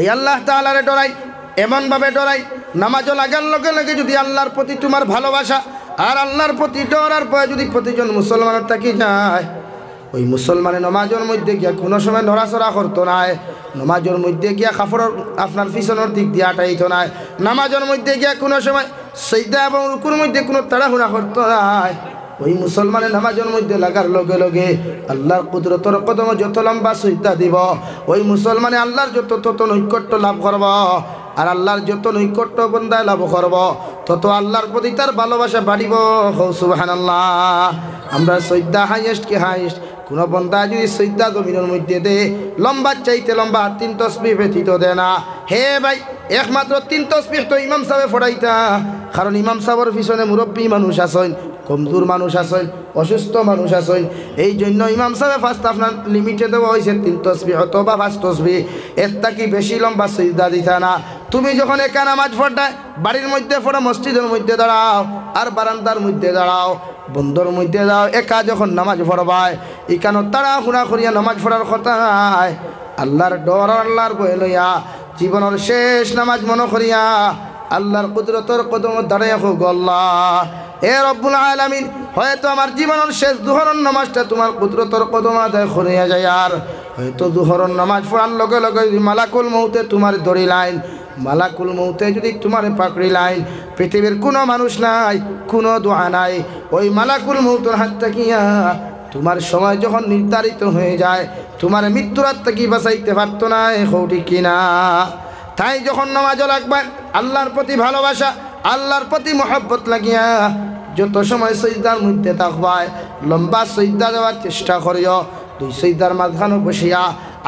তাই আল্লাহ তালারে ডরাই, এমনভাবে ডরাই, নামাজও লাগার লগে লগে যদি আল্লাহর প্রতি তোমার ভালোবাসা আর আল্লাহর প্রতি ডরার পরে যদি প্রতিজন মুসলমানের থাকি যায়, ওই মুসলমানের নমাজের মধ্যে গিয়া কোনো সময় নড়াচড়া করতো নাই নমাজের মধ্যে গিয়া কাপড়ের আপনার পিছনের দিক দিয়ে আটাইতো নাই নামাজের মধ্যে গিয়া কোনো সময় সৈদা এবং রুকুর মধ্যে কোনো তাড়াহুড়া করতো নাই ওই মুসলমানের নামাজের মধ্যে লাগার লগে লগে আল্লাহর কুদরতর কদম যত লম্বা সৈদা দিব, ওই মুসলমানে আল্লাহর যত তত নৈকট্য লাভ করব আর আল্লাহর যত নৈকট্য বন্দায় লাভ করব, তত আল্লাহর প্রতি তার ভালোবাসা বাড়িব। সুবাহান আল্লাহ আমরা সৈদা হাইয়েস্ট কি হাইয়েস্ট, কোনো বন্দা যদি সৈদা জমিনের মধ্যে দে, লম্বা চাইতে লম্বা তিন তসবি ব্যথিত দে না। হে ভাই, একমাত্র তিন তসবি তো ইমাম সাহেব ফোড়াইতা। কারণ ইমাম সাহেবের পিছনে মুরব্বী মানুষ আসেন কমজোর মানুষ আছেন অসুস্থ মানুষ আছেন এই জন্য ইমাম সাহেব ফার্স্ট আপনার লিমিটে দেওয়া হয়েছে, তিন তসবি অথবা পাঁচ তসবি। এর কি বেশি লম্বা সৈদা দিতা না। তুমি যখন একা নামাজ পড়ায় বাড়ির মধ্যে পড়ো, মসজিদের মধ্যে দাঁড়াও, আর বারান্দার মধ্যে দাঁড়াও, বন্ধর মধ্যে দাও একা যখন নামাজ পড়বায় ইকানো তাড়া হুড়া করিয়া নামাজ পড়ার কথা আল্লাহর ডর আল্লাহর বয়ে লইয়া জীবনের শেষ নামাজ মনে করিয়া আল্লাহর কুদরতর কদম দাঁড়াইয়া হোক আল্লাহ এ রব্বুল আলামিন, হয়তো আমার জীবনের শেষ দুহরণ নামাজটা তোমার কুদরতর কদম আদায় করিয়া যায়, আর হয়তো দুহরণ নামাজ পড়ার লগে লগে যদি মালাকুল মৌতে তোমার দড়ি লাইন, মালাকুল মৌতে যদি তোমার পাকড়ি লাইন, পৃথিবীর কোনো মানুষ নাই, কোনো দোয়া নাই, ওই মালাকুল মৌতর হাত থাকিয়া তোমার সময় যখন নির্ধারিত হয়ে যায়, তোমার মৃত্যুর হাত থেকে বাঁচাইতে পারতো না হৌটি কিনা? তাই যখন নামাজও লাগবে, আল্লাহর প্রতি ভালোবাসা আল্লাহর প্রতি মহব্বত লাগিয়া যত সময় সৈদার মধ্যে থাকবায়, লম্বা সৈদা দেওয়ার চেষ্টা করিও। দুই সৈদার মাঝখানে বসিয়া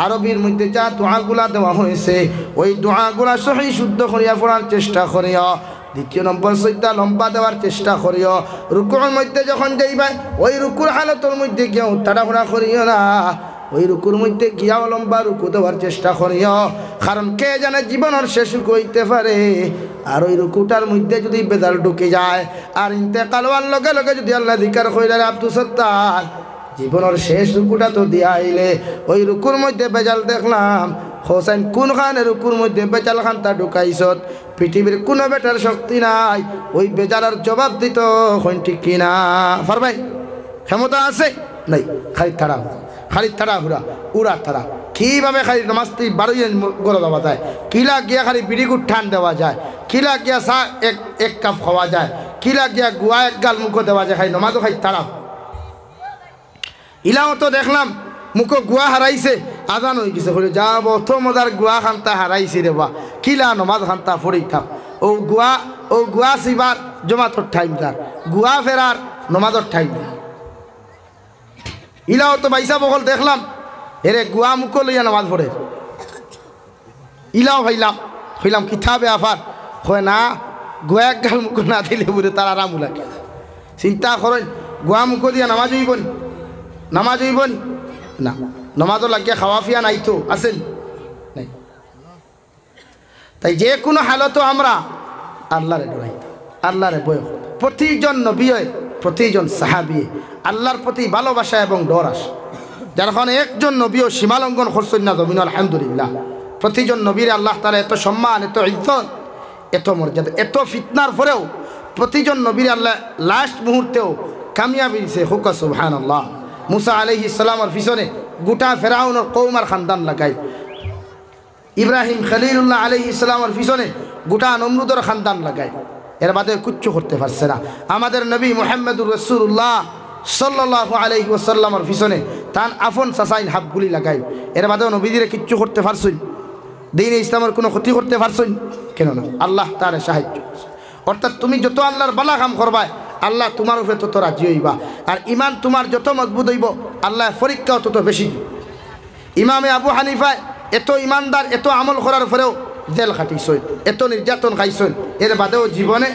আরবির মধ্যে যা দোয়াগুলা দেওয়া হয়েছে, ওই দোয়াগুলা সহি শুদ্ধ করিয়া পড়ার চেষ্টা করিও। দ্বিতীয় নম্বর সৈদা লম্বা দেওয়ার চেষ্টা করিও। রুকুর মধ্যে যখন যাইবাই ওই রুকুর হালতর মধ্যে কেউ তাড়াহুড়া করিও না। ওই রুকুর মধ্যে গিয়াও লম্বা রুকু দেওয়ার চেষ্টা করিও। কারণ কে জানে জীবনের শেষ রুকু হইতে পারে। আর ওই রুকুটার মধ্যে যদি বেদাল ঢুকে যায়, আর ইন্তেকাল হওয়ার লগে লগে যদি আল্লাহ ধিকার কইলে আব্দু সত্তার, জীবনের শেষ রুকুটা তো দিয়া আইলে, ওই রুকুর মধ্যে বেজাল দেখলাম, হোসেন কোন খানে রুকুর মধ্যে বেজাল খানটা ঢুকাইছত, পৃথিবীর কোনো বেটার শক্তি নাই, ওই বেজালার জবাব দিত, হইন ঠিক কিনা? ফারবাই ক্ষমতা আছে? নাই, খালি তাড়া খালি তাড়া হুরা উড়া তাড়া কীভাবে খালি নামাজটি বারোই গড়ে দেওয়া যায়? কিলা গিয়া খালি বিড়িগুট ঠান দেওয়া যায়? কিলা গিয়া চা এক এক কাপ খাওয়া যায়? কিলা গিয়া গুয়া এক গাল মুখ দেওয়া যায়? খালি নমাজও খাই তাড়া ইলাও তো দেখলাম, মুখ গুয়া হারাইছে, আজান হয়ে গেছে। হলে যাব তো মজার গুয়া খান্তা হারাইছে রে বা। কিলা নমাজ খান্তা ফড়ি থাক ও গুয়া ও গুয়া সিবার জমাতর টাইম তার গুয়া ফেরার নমাজর টাইম তার ইলাও তো বাইসা বকল দেখলাম, এরে গুয়া মুখ লইয়া নামাজ পড়ে। ইলাও ভাইলাম হইলাম কিতাবে আফার। হয় না, গুয়া গাল মুখ না দিলে বুড়ে তার আরাম লাগে চিন্তা করেন, গুয়া মুখ দিয়া নামাজ হইব নামাজ হইব না নমাজও লাগিয়া খাওয়া ফিয়া নাই তো নাই। তাই যে কোনো হালতো আমরা আল্লাহরে ডরাই আল্লাহরে বয় প্রতিজন নবীয় প্রতিজন সাহাবি আল্লাহর প্রতি ভালোবাসা এবং ডর আসে। যার একজন নবীও সীমালঙ্ঘন করছেন না জমিন, আলহামদুলিল্লাহ। প্রতিজন নবীর আল্লাহ তালা এত সম্মান, এত ইজ্জত, এত মর্যাদা, এত ফিতনার পরেও প্রতিজন নবীর আল্লাহ লাস্ট মুহূর্তেও কামিয়াবি দিছে। হুকা সুবহান আল্লাহ মুসা আলহি ইসলামর পিছনে গোটা ফেরাউনের কৌমার খানদান লাগাই ইব্রাহিম খলিলুল্লাহ আলহি ইসলামর পিছনে গোটা নমরুদর খানদান লাগাই এর বাদে কুচ্ছু করতে পারছে না। আমাদের নবী মোহাম্মদুর রসুল্লাহ সাল্লাহ আলহি ওসাল্লামর পিছনে তান আফন সাসাইন হাফগুলি লাগাই এর বাদেও নবীদিরে কিচ্ছু করতে পারছই দিন ইসলামের কোনো ক্ষতি করতে পারছই কেন না? আল্লাহ তার সাহায্য অর্থাৎ তুমি যত আল্লাহর বালা কাম করবায় আল্লাহ তোমার উপরে তত রাজি হইবা। আর ইমান তোমার যত মজবুত হইব, আল্লাহ পরীক্ষাও তত বেশি ইমামে আবু হানিফায় এত ইমানদার এত আমল করার পরেও জেল খাটিছই, এত নির্যাতন খাইছই। এর বাদেও জীবনে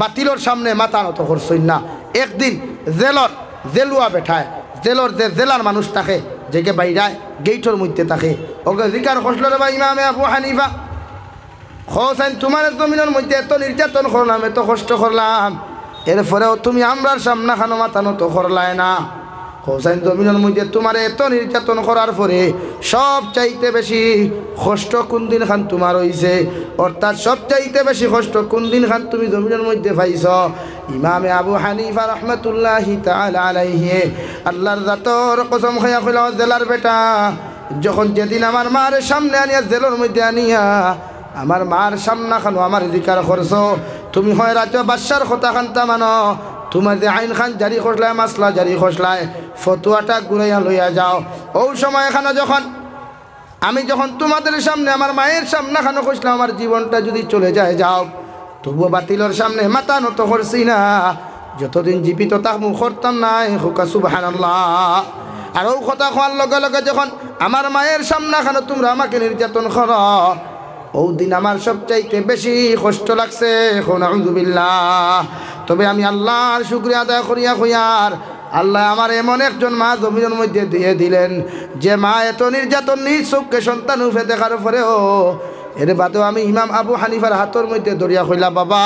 বাতিলর সামনে মাথা নত করছই না। একদিন জেলর জেলুয়া বেঠায় জেলর যে জেলার মানুষ থাকে যেকে বাইরায় গেইটর মধ্যে থাকে। ওকে জিকার খসল বা ইমামে আবু হানিফা। হোসেন তোমার জমিনের মধ্যে এত নির্যাতন করলাম এত কষ্ট করলাম এরপরেও তুমি আমরার সামনা খানো মাথা নত করলাই না। হোসাইন জমিনের মধ্যে তোমার এত নির্যাতন করার পরে সব চাইতে বেশি কষ্ট কোন দিন খান তোমার হইছে? অর্থাৎ সব চাইতে বেশি কষ্ট কোন দিন খান তুমি জমিনের মধ্যে পাইছ? ইমামে আবু হানিফা রহমতুল্লাহ আল্লাহর জাতর কসম খাইয়া কইলা জেলার বেটা, যখন যেদিন আমার মার সামনে আনিয়া জেলের মধ্যে আনিয়া আমার মার সামনা খানো আমার অধিকার করছ, তুমি হয় রাজ্য বাদশার কথা খান্তা মানো তোমার যে আইন খান জারি খসলায়, মাসলা জারি খসলায়, ফতুয়াটা ঘুরাইয়া লইয়া যাও। ও সময় এখানে যখন আমি যখন তোমাদের সামনে, আমার মায়ের সামনে খানো কইসলাম আমার জীবনটা যদি চলে যায়, যাও। তবুও বাতিলর সামনে মাথা নত করছি না। যতদিন জীবিত তা মুখ করতাম নাই, হুকা সুবাহান আর ও কথা খোয়ার লগে লগে যখন আমার মায়ের সামনে খানো তোমরা আমাকে নির্যাতন কর ও দিন আমার সবচাইতে বেশি কষ্ট লাগছে আলহামদুলিল্লাহ তবে আমি আল্লাহর শুক্রিয়া আদায় করিয়া হইয়ার আল্লাহ আমার এমন একজন মা জমিনের মধ্যে দিয়ে দিলেন, যে মা এত নির্যাতন, নিজ চোখকে সন্তান উঠে দেখার পরেও এর বাদেও আমি ইমাম আবু হানিফার হাতর মধ্যে দরিয়া হইলা বাবা,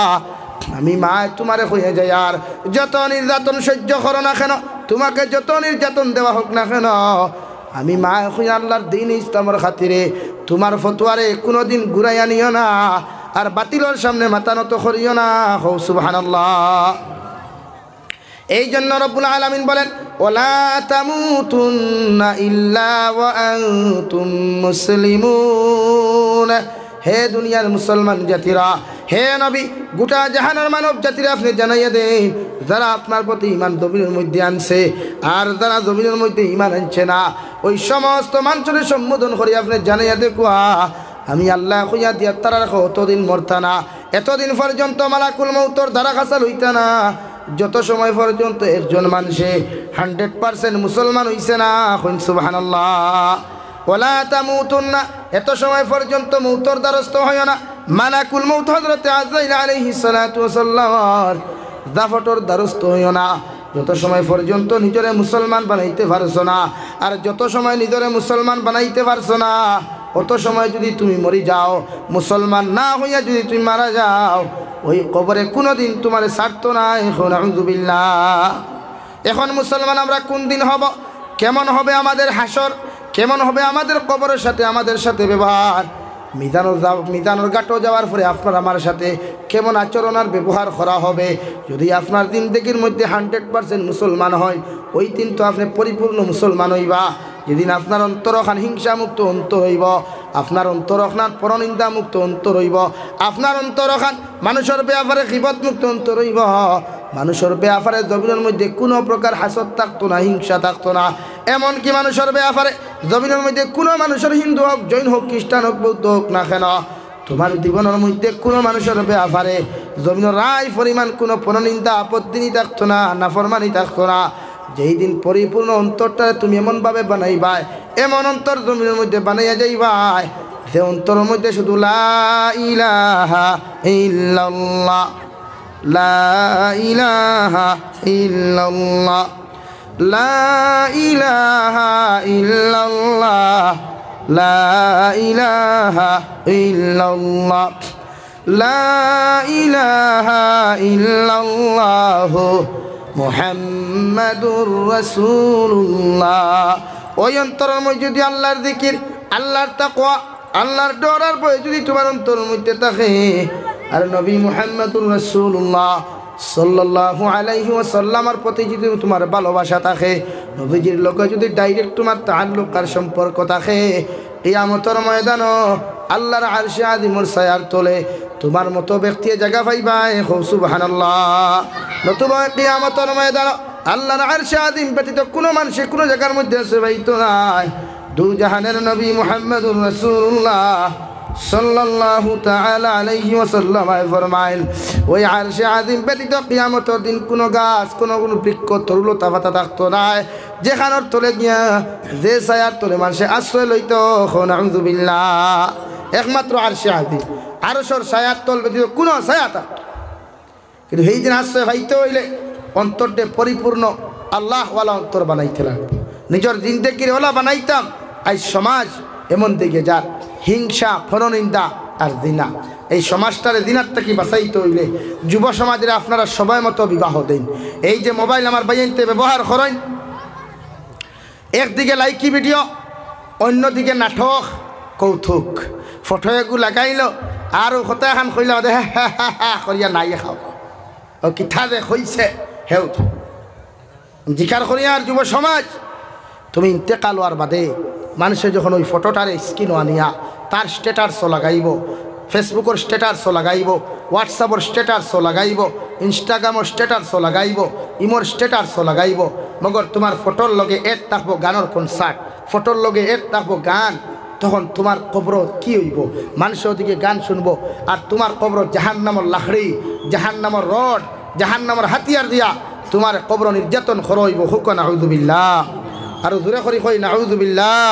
আমি মা, তোমারে হইয়া যাই আর যত নির্যাতন সহ্য করো না কেন, তোমাকে যত নির্যাতন দেওয়া হোক না কেন, আমি মা হইয়া আল্লাহর দিন ইসলামের খাতিরে তোমার ফতুয়ারে কোনোদিন ঘুরাইয়া নিও না, আর বাতিলর সামনে মাথা নত করিও না। হৌ, সুবহানাল্লাহ। এই জন্য রব্বুল আলামিন বলেন, ওলা তামুতুন্না হে দুনিয়ার মুসলমান জাতিরা, হে নবী, গোটা জাহানের মানব জাতিরা আপনি জানাইয়া দেন, যারা আপনার প্রতি ইমান জমিনের মধ্যে আনছে, আর যারা জমিনের মধ্যে ইমান আনছে না ওই সমস্ত মানুষের সম্বোধন করে, আপনি জানাইয়া দেখুয়া আমি আল্লাহ খুঁয়া দিয়া তারা অতদিন মরতা না। এতদিন পর্যন্ত মালাকুল মৌতর দ্বারা খাসাল হইতা না। যত সময় পর্যন্ত একজন মানুষে হান্ড্রেড পার্সেন্ট মুসলমান হইছে না এখন সুবাহান ওলা তামুতুন না এত সময় পর্যন্ত মৌতর দ্বারস্থ হয় না। মালাকুল মৌত হজরতে আজাইল ওয়াসাল্লাম দাফটর দ্বারস্থ হইও না। যত সময় পর্যন্ত নিজরে মুসলমান বানাইতে পারছ না, আর যত সময় নিজরে মুসলমান বানাইতে পারছ না, অত সময় যদি তুমি মরি যাও, মুসলমান না হইয়া যদি তুমি মারা যাও, ওই কবরে কোনোদিন তোমার স্বার্থ না এখন আহমদুবিল্লাহ এখন মুসলমান আমরা কোন দিন হব? কেমন হবে আমাদের হাসর? কেমন হবে আমাদের কবরের সাথে আমাদের সাথে ব্যবহার? মিজানোর যা মিজানোর গাটো যাওয়ার পরে আপনার আমার সাথে কেমন আচরণ আর ব্যবহার করা হবে? যদি আপনার জিন্দগির মধ্যে হান্ড্রেড পার্সেন্ট মুসলমান হয়, ওই দিন তো আপনি পরিপূর্ণ মুসলমান হইবা। যেদিন আপনার অন্তরখান হিংসা মুক্ত অন্তর হইব, আপনার অন্তরখান পরনিন্দা মুক্ত অন্তর হইব আপনার অন্তরখান মানুষের ব্যাপারে মুক্ত অন্তর হইব মানুষের ব্যাপারে জমিনের মধ্যে কোনো প্রকার হাসত থাকতো না, হিংসা থাকতো না। এমনকি মানুষের ব্যাপারে জমিনের মধ্যে কোনো মানুষের হিন্দু হোক, জৈন হোক, খ্রিস্টান হোক, বৌদ্ধ হোক না কেন, তোমার জীবনের মধ্যে কোনো মানুষের ব্যাপারে জমিনের রায় পরিমাণ কোনো পরনিন্দা আপত্তি থাকতো না, নাফরমানি থাকতো না। যেই দিন পরিপূর্ণ অন্তরটা তুমি এমনভাবে বানাইবাই, এমন অন্তর জমিনের মধ্যে বানাইয়া যাইবাই সে অন্তরের মধ্যে শুধু লা ইলাহা ইল্লাল্লাহ লা ইলাহা ইল্লাল্লাহ, লা ইলাহা ইল্লাল্লাহ, লা ইলাহা ইল্লাল্লাহ, লা ইলাহা ইল্লাল্লাহ, মুহাম্মাদুর রাসূলুল্লাহ। ওই অন্তরের মধ্যে যদি আল্লাহর দিকির আল্লাহর তাকওয়া, আল্লাহর ডরার বই যদি তোমার অন্তরের মধ্যে থাকে আর নবী মুহাম্মাদুর রাসূলুল্লাহ সাল্লাল্লাহু আলাইহি ওয়াসাল্লামের প্রতি যদি তোমার ভালোবাসা থাকে, নবীজির লোকে যদি ডাইরেক্ট তোমার আর সম্পর্ক থাকে, কিয়ামতের ময়দানও আল্লাহর আরশে আদিমুর সায়ার তোলে তোমার মতো ব্যক্তি জায়গা পাইবাই। খুব সুবহানাল্লাহ। নতুবা কিয়ামতের ময়দান আল্লাহর আরশে আদিম ব্যতীত কোনো মানুষে কোনো জায়গার মধ্যে আছে পাইতো নাই। দু জাহানের নবী মুহাম্মদুর রাসূলুল্লাহ সাল্লাল্লাহু তাআলা আলাইহি ওয়াসাল্লাম ফরমাইল ওই আরশে আযীম ব্যতীত কিয়ামতের দিন কোন গাছ, কোন কোন বৃক্ষ তরুলতা পাতা থাকতো না। যেখানোর তলে গিয়া যে ছায়ার তলে মানুষে আশ্রয় লইত নাউযুবিল্লাহ একমাত্র আরশে আযীম। আরশর ছায়ার তল ব্যতীত কোনো ছায়া থাকতো। কিন্তু সেই দিন আশ্রয় পাইতে হইলে অন্তরটে পরিপূর্ণ আল্লাহওয়ালা অন্তর বানাইতে লাগবে। নিজের জিন্দেগির ওলা বানাইতাম, আজ সমাজ এমন দিকে যার হিংসা ফরনিন্দা আর দিনা এই সমাজটারে দিনার থেকে বাঁচাইতে হইলে যুব সমাজের আপনারা সবাই মতো বিবাহ দিন। এই যে মোবাইল আমার বাইনতে ব্যবহার করেন, একদিকে লাইকি ভিডিও, অন্যদিকে নাটক, কৌতুক। ফটো এগু লাগাইল আৰু সতে এখন কইলা, দে করিয়া নাই খাও। ও কিথা যে হইছে হেউ জিকার করিয়া আর যুব সমাজ, তুমি ইন্তেকাল হওয়ার বাদে মানুষে যখন ওই ফটোটারে স্ক্রিন আনিয়া তার স্টেটাসও লাগাইব। ফেসবুকের স্টেটাসও লাগাইব। হোয়াটসঅ্যাপের স্টেটাসও লাগাইব। ইনস্টাগ্রামের স্টেটাসও লাগাইব। ইমোর স্টেটাসও লাগাইব। মগর তোমার ফটোর লগে এক থাকব গানের কনসার্ট ফটোর লগে এক থাকব গান। তখন তোমার কবর কি হইব? মানুষের ওদিকে গান শুনব। আর তোমার কবর জাহান নামর লাখড়ি জাহান নামর রড জাহান নামর হাতিয়ার দিয়া তোমার কবর নির্যাতন খরইব হুকন আউদুবিল্লাহ আৰু জোৰে কৰি কয় নাউজুবিল্লাহ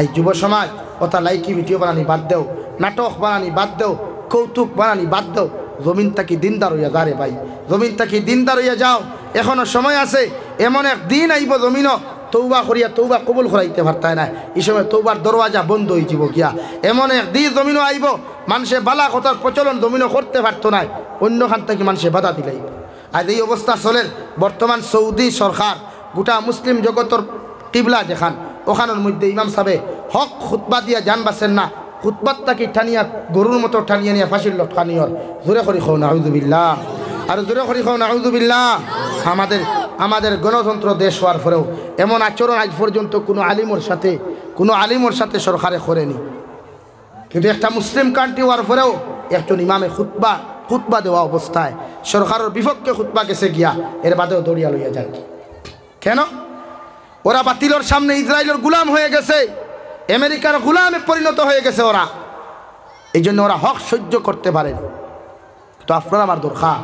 এই যুৱ সমাজ অথা লাইকি ভিডিও বানানি বাদ দেও, নাটক বানানি বাদ দেও, কৌতুক বানানি বাদ দেও। জমিন তাকি দিনদার হইয়া যারে ভাই, জমিন তাকি দিনদার হইয়া যাও। এখনও সময় আছে, এমন এক দিন আইব জমিন তৌবা করিয়া তৌবা কবুল করাইতে পারতায় না। এই সময় তৌবার দরওয়াজা বন্ধ হয়ে যাব গিয়া। এমন এক দিন জমিনও আইব, মানুষে বালা কথার প্রচলন জমিনও করতে পারতো না। অন্যখান থেকে মানুষে বাধা দিলাইব আজ এই অবস্থা চলের বর্তমান সৌদি সরকার, গোটা মুসলিম জগতর কিবলা যেখান ওখানের মধ্যে ইমাম সাহেব হক খুতবা দিয়া জান বাসেন না। খুতবাত তাকে ঠানিয়া গরুর মতো ঠানিয়া নিয়ে ফাঁসির লোক ঠানিয়র জোরে করি খাও নাউজুবিল্লাহ। আর জোরে করি খাও নাউজুবিল্লাহ। আমাদের আমাদের গণতন্ত্র দেশ হওয়ার পরেও এমন আচরণ আজ পর্যন্ত কোনো আলিমর সাথে, কোনো আলিমর সাথে সরকারে করেনি। কিন্তু একটা মুসলিম কান্ট্রি হওয়ার পরেও একজন ইমামে খুতবা খুতবা দেওয়া অবস্থায় সরকারের বিপক্ষে খুতবা গেছে গিয়া এর বাদেও দড়িয়া লইয়া যান কেন? ওরা বাতিলর সামনে ইসরায়েলের গুলাম হয়ে গেছে। আমেরিকার গুলামে পরিণত হয়ে গেছে ওরা। এই জন্য ওরা হক সহ্য করতে পারে তো আপনার আমার দরকার।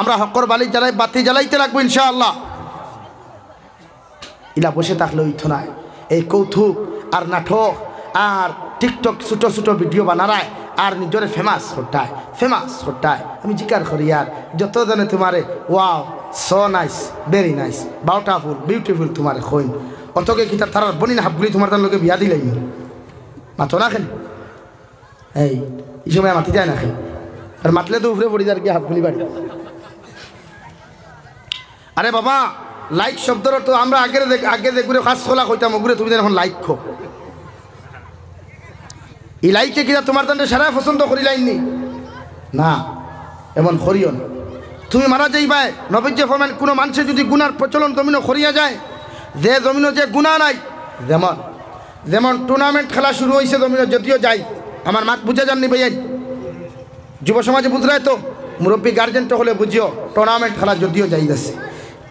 আমরা হকর বালি জ্বালাই, বাতি জ্বালাইতে লাগবো ইনশাআল্লাহ। ইলা বসে থাকলে ওই নাই এই কৌতুক আর নাটক আর টিকটক ছোটো ছোটো ভিডিও বানারায় আর নিজরে ফেমাস হটায় ফেমাস হটায় আমি জিকার করি আর যত জনে তোমারে wow so nice very nice beautiful beautiful তোমারে খইন অতকে কিতা তারার বনি না হাবগুলি তোমার তার লোকে বিয়া দিলাই মাতো না খেন এই এই সময় মাতি যায় না খেন আর মাতলে তো উপরে পড়ি যার কি হাবগুলি বাড়ি আরে বাবা লাইক শব্দর তো আমরা আগে আগে দেখুরে কাজ খোলা কইতাম ওগুলো তুমি এখন লাইক খো এই লাইকে কিনা তোমার দান্ডে সারা পছন্দ করি লাইননি না, এমন করিও না। তুমি মারা যাইবাই নবীজ্য ফরমান, কোনো মানুষের যদি গুনার প্রচলন জমিনও করিয়া যায়, যে জমিনও যে গুণা নাই, যেমন যেমন টুর্নামেন্ট খেলা শুরু হয়েছে জমিনও যদিও যাই, আমার মাত বুঝে যাননি ভাইয়াই যুব সমাজে বুঝলাই তো, মুরব্বী গার্জেন তো হলে বুঝিও টুর্নামেন্ট খেলা যদিও যাই আছে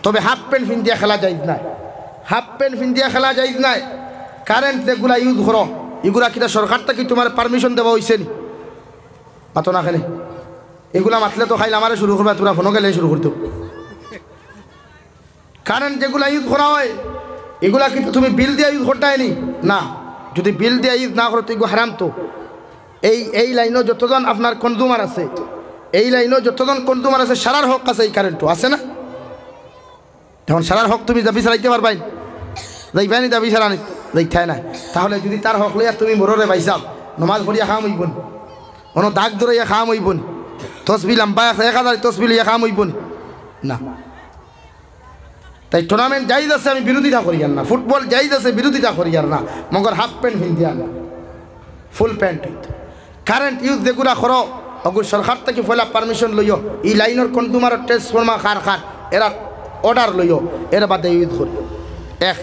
তবে হাফ প্যান্ট ফিন্দিয়া খেলা যাইজ নাই হাফ প্যান্ট ফিন্দিয়া খেলা যাইজ নাই। কারেন্ট যেগুলা ইউজ করো এগুলা কিনা সরকার থেকে তোমার পারমিশন দেওয়া হয়েছে নি? মাতো না খেলে এগুলা মাতলে তো খাইলে আমারে শুরু করবা, তোরা ফোনও গেলে শুরু করতো। কারেন্ট যেগুলা ইউজ করা হয়, এগুলা কিন্তু তুমি বিল দিয়ে ইউজ করতে হয়নি? না। যদি বিল দিয়ে ইউজ না করো তো এগুলো হারাম তো। এই এই লাইনও যতজন আপনার কনজুমার আছে, এই লাইনও যতজন কনজুমার আছে, সারার হক আছে এই কারেন্টও আছে না? এখন সারার হক তুমি দাবি চালাইতে পারবাই যাইবাই নি। দাবি সারানি যাইথাই না তাহলে যদি তার হক লইয়া তুমি মররে পাইছাও নমাজ পড়িয়া খাম হইব কোনো দাগ ধরাইয়া খাম হইব তসবি লম্বা এক হাজার তসবি লইয়া খাম হইব না। তাই টুর্নামেন্ট যাইজ আছে, আমি বিরোধিতা করি আর না। ফুটবল যাইজ আছে বিরোধিতা করি আর না। মগর হাফ প্যান্ট পিন্ধি আর না। ফুল প্যান্ট কারেন্ট ইউজ যেগুলা করো অগুর সরকার থেকে ফলা পারমিশন লইও, এই লাইনের কনজুমার ট্রান্সফর্মার খার খার এরা অর্ডার লইও এর বাদে ইউজ করি এক।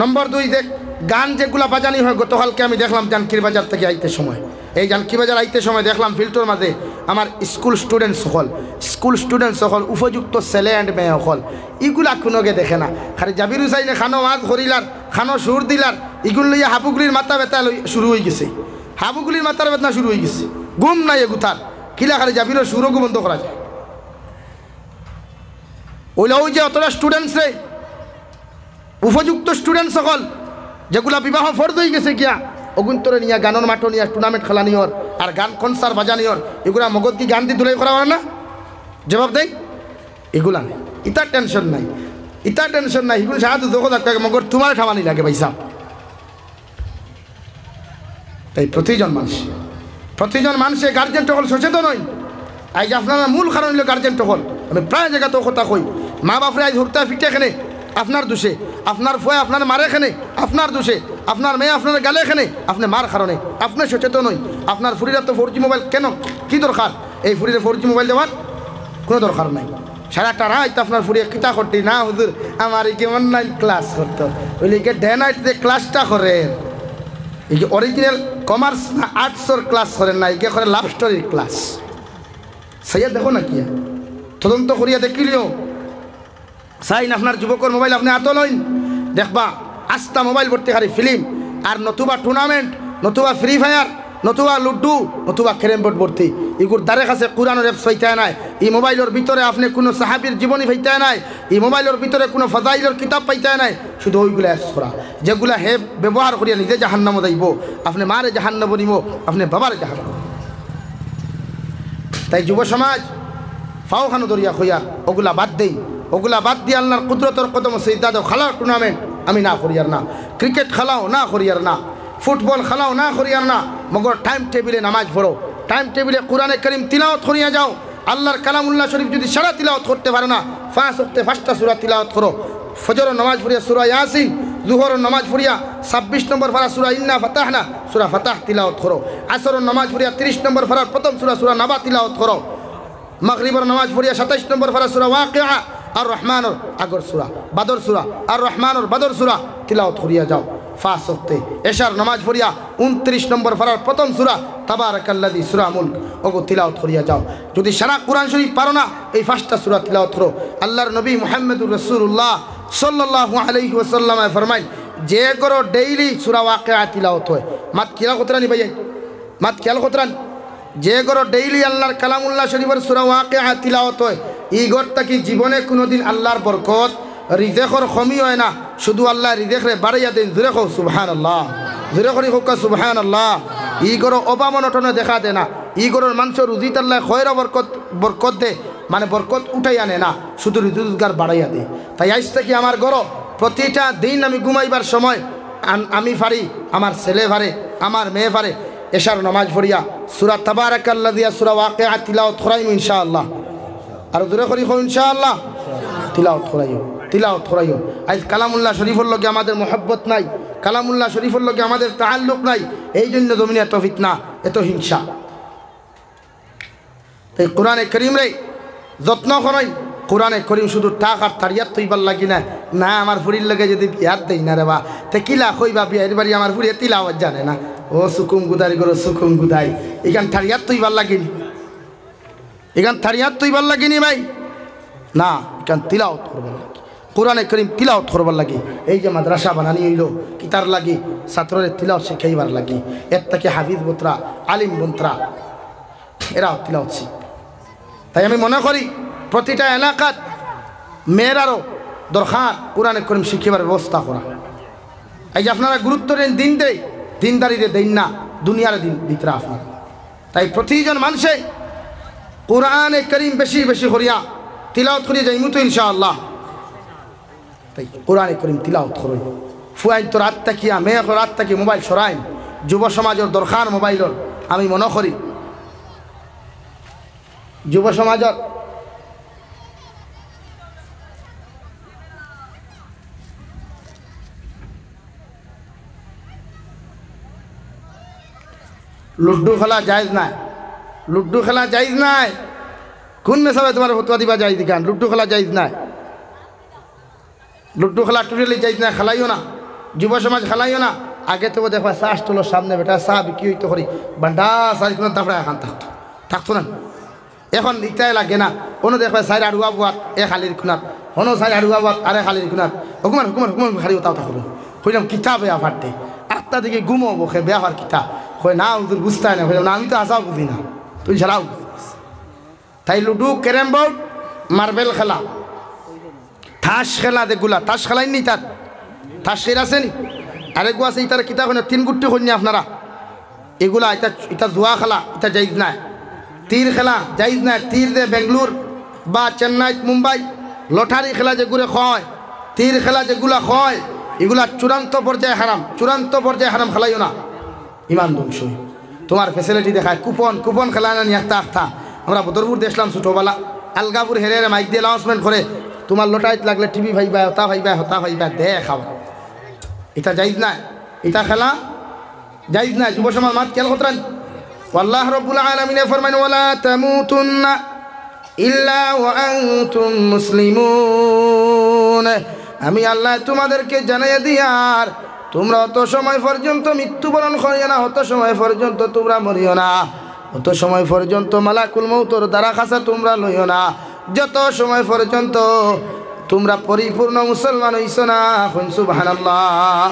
নম্বর দুই দেখ গান যেগুলা বাজানি হয়, গতকালকে আমি দেখলাম জানকির বাজার থেকে আইতে সময়। এই জানকি বাজার আইতে সময় দেখলাম ফিল্টোর মাঝে আমার স্কুল স্টুডেন্ট সকল। স্কুল স্টুডেন্ট সকল, উপযুক্ত ছেলে অ্যান্ড মেয়ে সকল। ইগুলা কোনোকে দেখে না। খালি জাবির হুসাইনে খানো মাছ করিলার খানো সুর দিলার ইগুল লইয়া হাবুগুলির মাথা ব্যথা শুরু হয়ে গেছে। হাবুগুলির মাথার বেদনা শুরু হয়ে গেছে। গুম নাই এগুতার কিলা খালি জাবিরও সুরও বন্ধ করা যায়। ওইলা ওই যে অতটা স্টুডেন্টস রে। উপযুক্ত স্টুডেন্ট সকল। যেগুলা বিবাহ ফর্দ হয়ে গেছে গিয়া অগুন্তরে নিয়া গানের মাঠো নিয়া টুর্নামেন্ট খেলা নিয়র আর গান কনসার্ট বাজানিয়র এগুলা মগজ কি গান দিয়ে ধুলাই করা হয় না? জবাব দেয় এগুলা নেই ইতার টেনশন নাই ইতার টেনশন নাই এগুলো সাহায্য দোষ থাকে মগর তোমার ঠামানি লাগে ভাইসা তাই প্রতিজন মানুষ প্রতিজন মানুষে গার্জেন টকল সচেতন হই আজ আপনারা মূল কারণ হলো গার্জেন টকল আমি প্রায় জায়গা কথা কই মা বাপরে আজ হরতা ফিটে এখানে আপনার দোষে, আপনার ফুয়ে আপনার মারে খানে, আপনার দোষে, আপনার মেয়ে আপনার গালে খানে, আপনি মার কারণে, আপনি সচেতন হই। আপনার ফুরিরা তো ফোর মোবাইল কেন? কি দরকার? এই ফুরিরে ফোর মোবাইল দেওয়ার কোনো দরকার নাই। সারাটা রাত আপনার ফুরিয়ে কিতা করতে? না হুজুর, আমার এই অনলাইন ক্লাস করতো। ওই লিখে ডে নাইট যে ক্লাসটা করেন এই যে অরিজিনাল কমার্স না আর্টসর ক্লাস করেন না একে করে লাভ স্টোরির ক্লাস সাইয়া দেখো না কি? তদন্ত করিয়া দেখিলিও সাইন আপনার যুবকর মোবাইল আপনি আত লইন দেখবা, আস্তা মোবাইল ভর্তি খালি ফিল্ম। আর নতুবা টুর্নামেন্ট নতুবা ফ্রি ফায়ার নতুবা লুডু, নতুবা ক্যারেম বোর্ড ভর্তি। এগুর দ্বারে কাছে কোরআনের অ্যাপস হইতে নাই। এই মোবাইলের ভিতরে আপনি কোনো সাহাবির জীবনী হইতে নাই। এই মোবাইলের ভিতরে কোনো ফজাইলের কিতাব পাইতে নাই। শুধু ওইগুলো অ্যাপস করা। যেগুলা হে ব্যবহার করিয়া নিজে জাহান্নাম যাইব। আপনি মারে জাহান্নাম নিব আপনি বাবার জাহান্নাম। তাই যুব সমাজ ফাও খানো দরিয়া খইয়ার ওগুলা বাদ দেই। ওগুলা বাদ দিয়ে আল্লাহর কুদরতর কদম সেইদা দাও খেলার টুর্নামেন্ট আমি না করিয়ার না। ক্রিকেট খেলাও না করিয়ার না। ফুটবল খেলাও না করিয়ার না। মগর টাইম টেবিলে নামাজ পড়ো। টাইম টেবিলে কোরআনে করিম তিলাওত করিয়া যাও। আল্লাহর কালামুল্লাহ শরীফ যদি সারা তিলাওত করতে পারো না ফাঁস হতে ফার্স্টটা সুরা তিলাওত করো। ফজর নামাজ পড়িয়া সুরা ইয়াসিন জুহর নামাজ পড়িয়া ছাব্বিশ নম্বর ফারা সুরা ইন্না ফাতাহ না সুরা ফাতাহ তিলাওত করো। আসর নামাজ পড়িয়া তিরিশ নম্বর ফারার প্রথম সুরা সুরা নাবা তিলাওত করো। মাগরিবর নামাজ পড়িয়া সাতাইশ নম্বর ফারা সুরা ওয়াকিয়া আর রহমানর আগর সুরা, বাদর সুরা, আর রহমানর বাদর সুরা তিলাওত করিয়া যাও। ফাঁস হতে এশার নামাজ পড়িয়া উনত্রিশ নম্বর ফারার প্রথম সুরা তাবারাকাল্লাদি সুরা মুল্ক, ওগো তিলাওত করিয়া যাও। যদি সারা কোরআন শরীফ পারো না, এই ফার্স্টটা সুরা তিলাওত করো। আল্লাহর নবী মোহাম্মদুর রসুল্লাহ সাল্লাহ আলহি ওসাল্লামায় ফরমাই যে করো ডেইলি সুরা ওয়াকে তিলাওত হয়। মাত কিলা কতরানি ভাই মাত খেয়াল কতরান? যে গরো ডেইলি আল্লাহর কালামুল্লাহ শরীফের সুরা ওয়াকে তিলাওত হয়, এই ঘরটা কি জীবনে কোনোদিন আল্লাহর বরকত? রিজেকর কমি হয় না, শুধু আল্লাহ রিজেকরে বাড়াইয়া দিন জুড়ে হোক সুবহান আল্লাহ জুড়ে করি হোক সুবহান আল্লাহ ই গরো অবামনটনে দেখা দে না ই গরোর মানুষের রুজিত আল্লাহ খয়ের বরকত বরকত দে মানে বরকত উঠাই আনে না, শুধু রোজগার বাড়াইয়া দে তাই আজ থেকে আমার গরো প্রতিটা দিন আমি ঘুমাইবার সময় আমি ফারি, আমার ছেলে ফারে, আমার মেয়ে ফারে এশার নমাজ পড়িয়া সুরা তাবারাকাল্লা দিয়া সুরা ওয়াকে আর তিলাওত খরাইম ইনশাআল্লাহ। আর দূরে করি খো ইনশাআল্লাহ? তিলাওত খরাইও তিলাওত খরাইও আজ কালামুল্লাহ শরীফের লগে আমাদের মোহব্বত নাই, কালামুল্লাহ শরীফের লগে আমাদের তাল্লুক নাই এই জন্য জমিনে এত ফিতনা এত হিংসা। তাই কোরআনে করিম রে, যত্ন করাই। কোরআনে করিম শুধু টাক আর তারিয়াত তৈবার লাগি না না আমার ফুরির লগে যদি বিয়াত দেই না রে বা, তে কিলা কইবা বিয়ের বাড়ি আমার ফুরিয়ে তিলা আওয়াজ জানে না। ও সুকুম গুদারি করো, সুকুম গুদাই। এখান থারিয়াত তৈবার লাগিনি। এখান থারিয়াত তৈবার লাগিনি ভাই। না, এখান তিলাওত করবার লাগে। কোরআনে করিম তিলাওত করবার লাগে। এই যে মাদ্রাসা বানানি হইল কিতার লাগে? ছাত্রের তিলাওত শেখাইবার লাগে। এর থেকে হাফিজ বোতরা, আলিম বন্ত্রা এরাও তিলাওত শিখ। তাই আমি মনে করি, প্রতিটা এলাকাত মেয়েরারও দরকার কোরআনে করিম শিখিবার ব্যবস্থা করা। এই যে আপনারা গুরুত্ব দেন দিন দেয় দিনদারিতে দেন না, দুনিয়ার দিন দিতরা আপনারা তাই প্রতিজন মানুষে কোরআনে করিম বেশি বেশি করিয়া তিলাওত করিয়া যাইমু তো ইনশাআল্লাহ। তাই কোরআনে করিম তিলাওত করই ফুয়াইন তো রাত তাকিয়া মেয়ে রাত তাকি মোবাইল সরাইন। যুব সমাজের দরকার মোবাইলের, আমি মনে করি। যুব সমাজত লুড্ডু খেলা জায়জ নাই। লুড্ডু খেলা জায়জ নাই। কোন মেসাবে তোমার ফতুয়া দিবা যাই দিকান লুড্ডু খেলা জায়জ নাই। লুড্ডু খেলা টুটেলি যাইজ না খেলাইও না। যুব সমাজ খেলাইও না। আগে তো দেখবা চাষ তোলো সামনে বেটা চাহ বিক্রি হইতে করি। বান্ডা চারি কোনো দাফড়া এখন থাকতো। থাকতো না। এখন ইটাই লাগে না। কোনো দেখবা চাই আড়ুয়া বুয়াত এ খালির খুনাত। কোনো চাই আড়ুয়া বুয়াত আরে খালির খুনাত। হুকুমান হুকুমান হুকুমান খালি ওটাও থাকল কইলাম কিতা বেয়া ফাটতে আটটা দিকে ঘুমো বসে বেয়া ফার কিতা কই না, হুজুর বুঝতে না। না, আমি তো আসাও বুঝি না। তুই ছাড়াও তাই লুডু, ক্যারেম বোর্ড, মার্বেল খেলা। তাস খেলা যেগুলা তাস খেলাই নি তার তাস সের আছে নি? আরেকগু আছে ইতার কিতা কোনে তিন গুটি কন্যা আপনারা? এগুলা এটা এটা জুয়া খেলা এটা যাইজ নাই। তীর খেলা যাইজ নাই। তীর দে বেঙ্গলোর বা চেন্নাই, মুম্বাই, লটারি খেলা যেগুলো হয় তীর খেলা যেগুলা হয় এগুলা চূড়ান্ত পর্যায়ে হারাম। চূড়ান্ত পর্যায়ে হারাম, খেলাইও না। ইমান ধ্বংস তোমার ফেসিলিটি দেখায় কুপন কুপন খেলা না একটা আস্থা আমরা বদরপুর দেখলাম ছোটোবেলা। আলগাপুর হেরে মাইক দিয়ে অ্যানাউন্সমেন্ট করে, তোমার লোটাইত লাগলে টিভি ভাইবা হতা ভাইবা হতা ভাইবা দে খাওয়া এটা যাইজ না এটা খেলা যাইজ না যুব সমাজ মাত ইল্লা ওয়া আনতুম মুসলিমুন। আমি আল্লাহ তোমাদেরকে জানাইয়া দিয়ার তোমরা অত সময় পর্যন্ত মৃত্যুবরণ করিও না, অত সময় পর্যন্ত তোমরা মরিও না। অত সময় পর্যন্ত মালাকুল মৌতর দ্বারা খাসা তোমরা লইও না। যত সময় পর্যন্ত তোমরা পরিপূর্ণ মুসলমান হইছ না সুবহানাল্লাহ।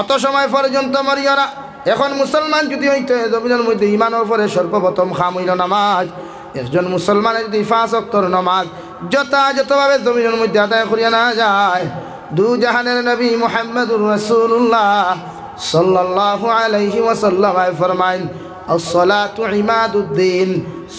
অত সময় পর্যন্ত মরিও না। এখন মুসলমান যদি হইতে, জমিনের মধ্যে ইমানের পরে সর্বপ্রথম খাম হইল নামাজ। একজন মুসলমানের যদি ফাঁস অক্তর নামাজ, যথাযথভাবে জমিনের মধ্যে আদায় করিয়া না যায় দু জাহানের নবী মোহাম্মদুর রসুল্লাহ সাল্লাহ আলাইহি ওয়াসাল্লাম ফরমাইন الصلاة عماد الدين